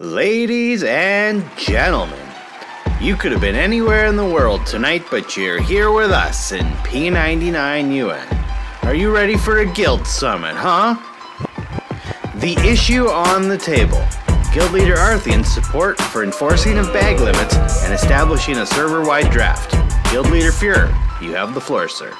Ladies and gentlemen, you could have been anywhere in the world tonight, but you're here with us in P99UN. Are you ready for a guild summit, huh? The issue on the table Guild Leader Arthian's support for enforcing of bag limits and establishing a server wide draft. Guild Leader Fuhrer, you have the floor, sir.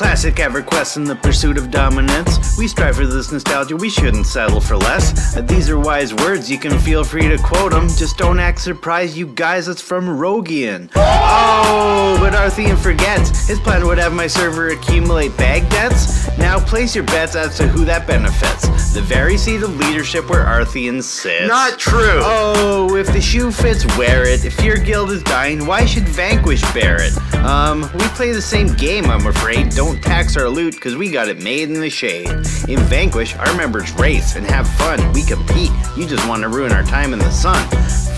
Classic EverQuest in the pursuit of dominance. We strive for this nostalgia, we shouldn't settle for less. Uh, These are wise words, you can feel free to quote them. Just don't act surprised, you guys, it's from Rogian. Oh, but Arthian forgets. His plan would have my server accumulate bag debts. Now place your bets as to who that benefits. The very seat of leadership where Arthian sits. Not true. Oh, the shoe fits, wear it. If your guild is dying, why should Vanquish bear it? Um, we play the same game, I'm afraid. Don't tax our loot, cause we got it made in the shade. In Vanquish, our members race and have fun. We compete. You just want to ruin our time in the sun.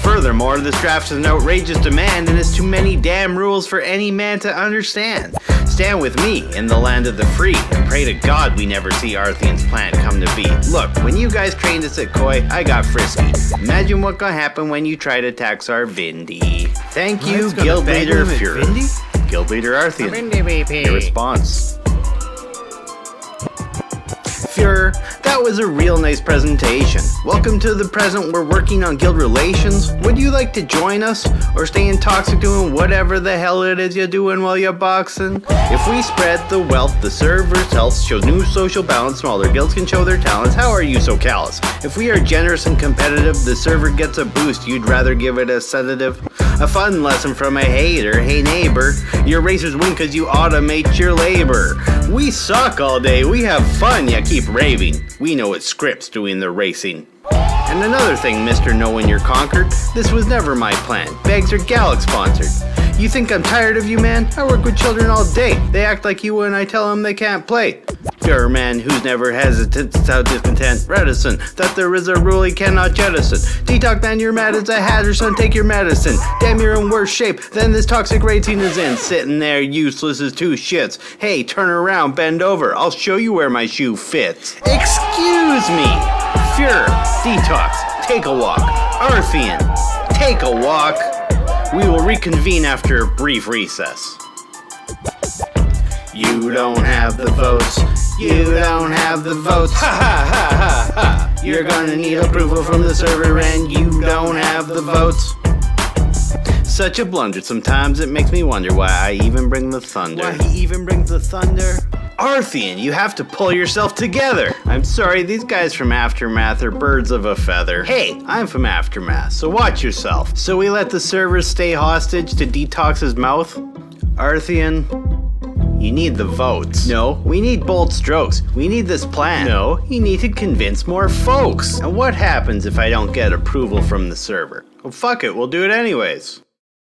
Furthermore, this draft is an outrageous demand and has too many damn rules for any man to understand. Stand with me in the land of the free and pray to God we never see Arthian's plan come to be. Look, when you guys trained us at Koi, I got frisky. Imagine what gonna happen when you try to tax our Vindy. Thank you, Let's go to Guild Leader. Vindy? Guild Leader VP. Your response. Fuhrer, that was a real nice presentation. Welcome to the present. We're working on guild relations. Would you like to join us or stay in toxic doing whatever the hell it is you're doing while you're boxing? If we spread the wealth, the server's health shows new social balance, smaller guilds can show their talents. How are you so callous? If we are generous and competitive, the server gets a boost. You'd rather give it a sedative? A fun lesson from a hater. Hey neighbor, your racers win cause you automate your labor. We suck all day, we have fun, yeah keep raving. We know it's scripts doing the racing. And another thing, Mr. Knowing You're Conquered, this was never my plan. Bags are Galax sponsored. You think I'm tired of you, man? I work with children all day. They act like you when I tell them they can't play. You're a man who's never hesitant, stout discontent, reticent, that there is a rule he cannot jettison. Detox man, you're mad as a hatter, son, take your medicine. Damn, you're in worse shape than this toxic rating is in. Sitting there useless as two shits. Hey, turn around, bend over, I'll show you where my shoe fits. Excuse me! Fuhrer, Detox, take a walk. Arthian, take a walk. We will reconvene after a brief recess. You don't have the votes. You don't have the votes. Ha ha ha ha ha. You're gonna need approval from the server and you don't have the votes. Such a blunder. Sometimes it makes me wonder why I even bring the thunder. Why he even brings the thunder? Arthian, you have to pull yourself together. I'm sorry, these guys from Aftermath are birds of a feather. Hey, I'm from Aftermath, so watch yourself. So we let the servers stay hostage to Detox's mouth? Arthian, you need the votes. No, we need bold strokes. We need this plan. No, you need to convince more folks. And what happens if I don't get approval from the server? Well, fuck it, we'll do it anyways.